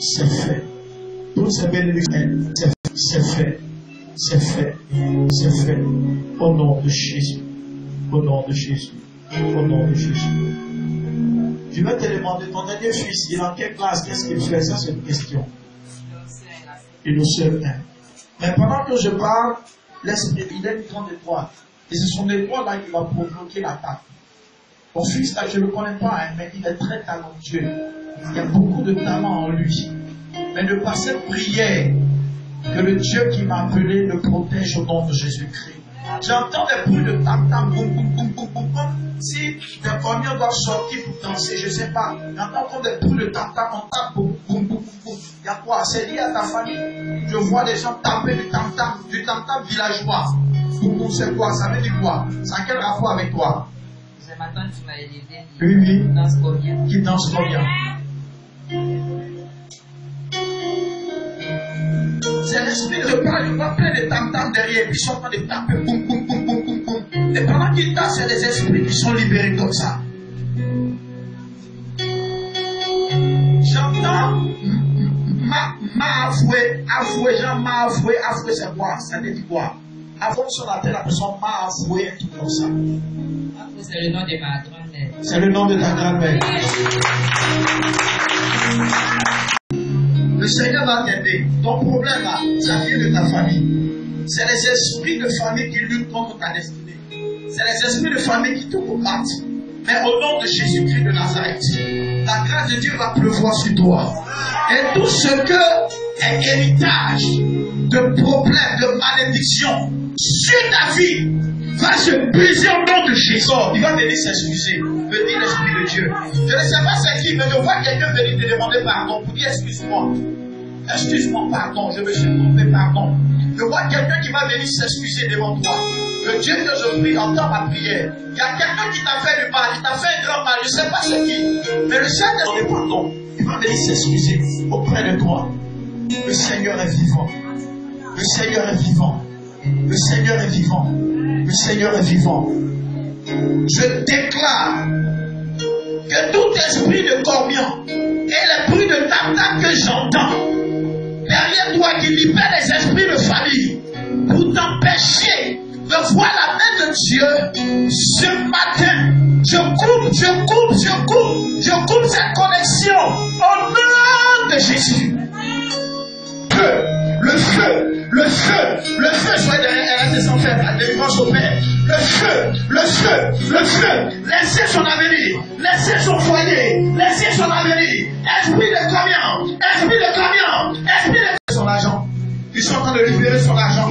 c'est fait. Toutes ces bénédictions, c'est fait. C'est fait. C'est fait. Au nom de Jésus. Au nom de Jésus. Au nom de Jésus. Je vais te demander, ton dernier fils, il est en quelle classe? Qu'est-ce qu'il fait? Ça, c'est une question. Il nous sert un. Mais pendant que je parle, l'esprit, il est une grande étoile. Et c'est son étoile-là qui va provoquer l'attaque. Mon fils, là, je ne le connais pas, hein, mais il est très talentueux. Il y a beaucoup de talent en lui. Mais de par cette prière, que le Dieu qui m'a appelé le protège au nom de Jésus-Christ. J'entends des bruits de tam-tam, boum, boum, boum, boum, boum, boum. Si des camions doivent sortir pour danser, je ne sais pas. J'entends des bruits de tam-tam, on tape, boum, boum, boum, boum, boum. Il y a quoi? C'est lié à ta famille? Je vois des gens taper du tam-tam, du tam-tam villageois. Boum, boum, c'est quoi? Ça veut dire quoi? Ça a quel rapport avec toi? Ce matin, tu m'as aidé. Oui, oui. Dans ce combien Qui danse combien l'esprit de parle, il va plein de tam-tam derrière, ils sont en train de taper, boum, boum, boum, boum, boum, boum. Et pendant qu'ils dansent, c'est les esprits qui sont libérés comme ça. J'entends ma, ma avoué, avoué, Jean m'a avoué, avoué c'est quoi Ça veut dire quoi Avoué sur la terre, la personne m'a avoué, truc comme ça. C'est le nom de ma grand-mère. C'est le nom de ta grand-mère. Le Seigneur va t'aider. Ton problème là, ça vient de ta famille. C'est les esprits de famille qui luttent contre ta destinée. C'est les esprits de famille qui te combattent. Mais au nom de Jésus-Christ de Nazareth, la grâce de Dieu va pleuvoir sur toi. Et tout ce que est héritage de problèmes, de malédictions sur ta vie va se briser au nom de Jésus. Il va venir s'excuser. Venir Dieu. Je ne sais pas c'est qui, mais je vois quelqu'un venir te demander pardon pour dire excuse-moi. Excuse-moi, pardon, je me suis trompé, pardon. Je vois quelqu'un qui va venir s'excuser devant toi. Le Dieu que je prie entend ma prière. Il y a quelqu'un qui t'a fait du mal, il t'a fait un grand mal, je ne sais pas c'est qui. Mais le Seigneur te pardon. Il va venir s'excuser auprès de toi. Le Seigneur est vivant. Le Seigneur est vivant. Le Seigneur est vivant. Le Seigneur est vivant. Je déclare et les bruits de tam que j'entends derrière toi qui libère les esprits de famille pour t'empêcher de voir la main de Dieu ce matin. Je coupe, je coupe, je coupe, je coupe cette connexion au nom de Jésus. Feu, le feu, le feu, le feu, soyez derrière elle, faire la au Père. Le feu, le feu, le feu, laissez son avenir, laissez son foyer, laissez son avenir. Esprit de camion, esprit de camion, esprit de son argent. Ils sont en train de libérer son argent.